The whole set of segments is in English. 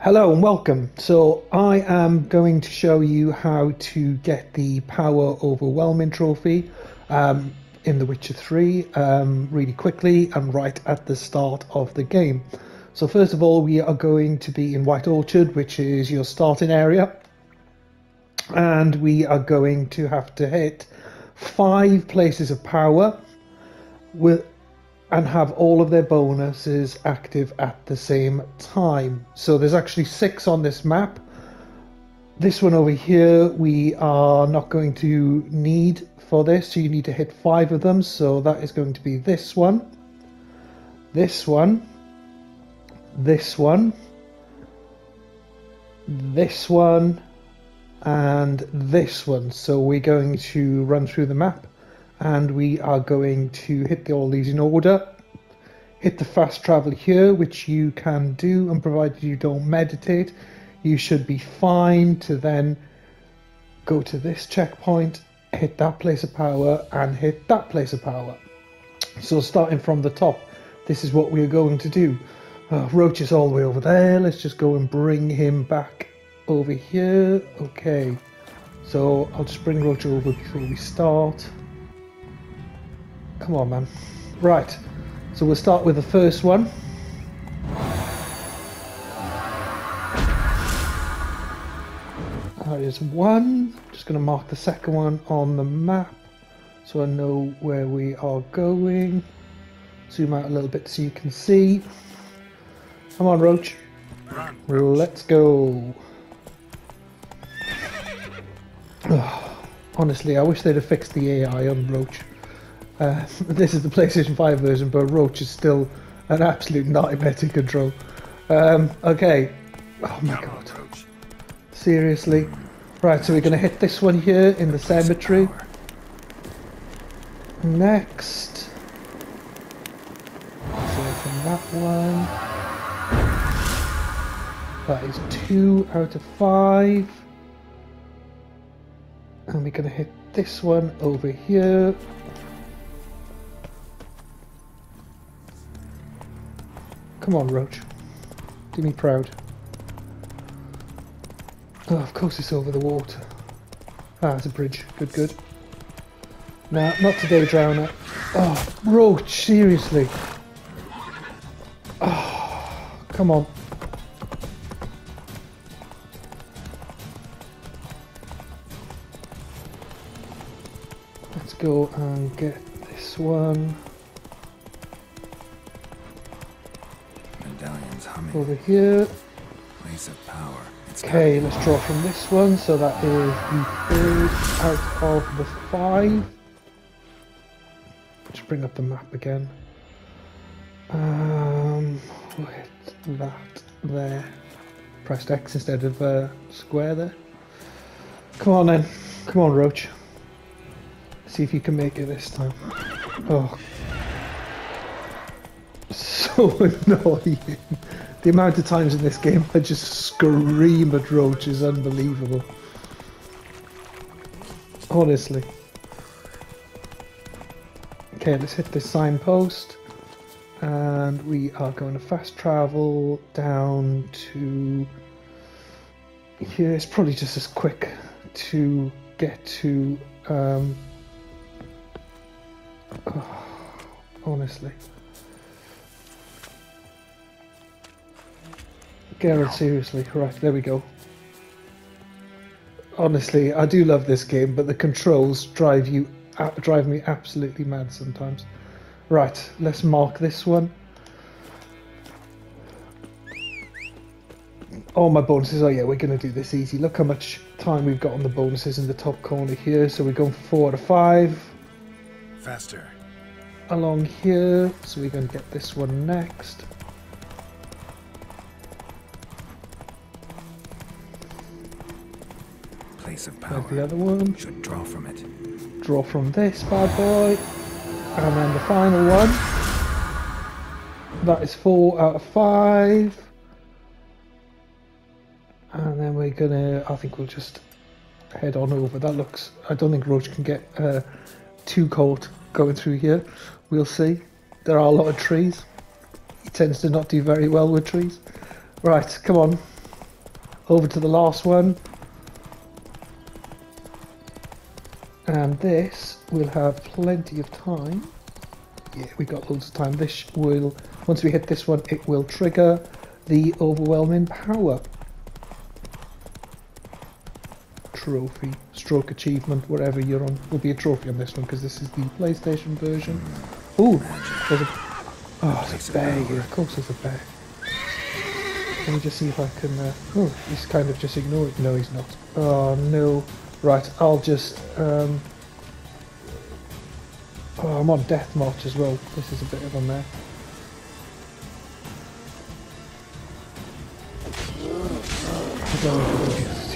Hello and welcome. So I am going to show you how to get the Power Overwhelming trophy um, in The Witcher 3 um, really quickly and right at the start of the game. So first of all, we are going to be in White Orchard, which is your starting area. And we are going to have to hit five places of power with and have all of their bonuses active at the same time. So there's actually six on this map. This one over here we are not going to need for this, so you need to hit five of them. So that is going to be this one, this one, this one, this one, and this one. So we're going to run through the map and we are going to hit all these in order. Hit the fast travel here, which you can do, and provided you don't meditate, you should be fine to then go to this checkpoint, hit that place of power, and hit that place of power. So starting from the top, this is what we're going to do. Uh, Roach is all the way over there. Let's just go and bring him back over here. Okay. So I'll just bring Roach over before we start. Come on, man. Right. So we'll start with the first one. That is one. Just going to mark the second one on the map so I know where we are going. Zoom out a little bit so you can see. Come on, Roach. Let's go. honestly, I wish they'd have fixed the AI on Roach. Uh, this is the PlayStation 5 version, but Roach is still an absolute nightmare to control. Um, okay. Oh my god. Seriously? Right, so we're going to hit this one here in the cemetery. Next. So from that one. That is two out of five. And we're going to hit this one over here. Come on, Roach. Do me proud. Oh, of course it's over the water. Ah, it's a bridge. Good, good. Now, not today, Drowner. Oh, Roach, seriously. Oh, come on. Let's go and get this one. Over here. Place of power. Okay, let's draw from this one. So that is the third out of the five. Just bring up the map again. Um, hit that there. Pressed X instead of uh, square there. Come on then. Come on, Roach. See if you can make it this time. Oh. So annoying. The amount of times in this game I just scream at Roach is unbelievable. Honestly. Okay, let's hit this signpost. And we are going to fast travel down to here. It's probably just as quick to get to. Um, oh, honestly. Geralt, seriously. Right, there we go. Honestly, I do love this game, but the controls drive you drive me absolutely mad sometimes. Right, let's mark this one. All my bonuses, oh yeah, we're going to do this easy. Look how much time we've got on the bonuses in the top corner here. So we're going for four out of five. Faster. Along here, so we're going to get this one next. Of power. the other one. Should draw from it. Draw from this bad boy. And then the final one. That is four out of five. And then we're gonna, I think we'll just head on over. That looks, I don't think Roach can get uh, too cold going through here. We'll see. There are a lot of trees. He tends to not do very well with trees. Right, come on. over to the last one. And this will have plenty of time. Yeah, we got loads of time. This will, once we hit this one, it will trigger the overwhelming power. Trophy, stroke achievement, whatever you're on, will be a trophy on this one because this is the PlayStation version. Ooh, there's a, oh, there's a bear here. Of course, there's a bear. Let me just see if I can. Uh, oh, he's kind of just ignored. It. No, he's not. Oh no. Right, I'll just. Um, oh, I'm on death march as well. This is a bit of a mess.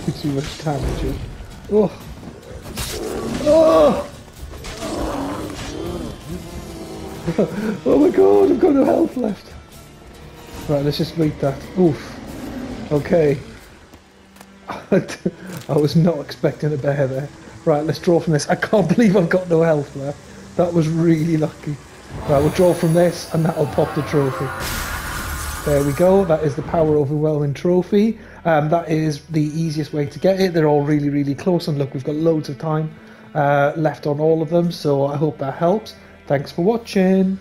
Do too much damage. Oh. Oh. oh my god, I've got no health left. Right, let's just beat that. Oof. Okay. I was not expecting a bear there. Right, let's draw from this. I can't believe I've got no health left. That was really lucky. Right, we'll draw from this and that'll pop the trophy. There we go. That is the Power Overwhelming Trophy. Um, that is the easiest way to get it. They're all really, really close. And look, we've got loads of time uh, left on all of them. So I hope that helps. Thanks for watching.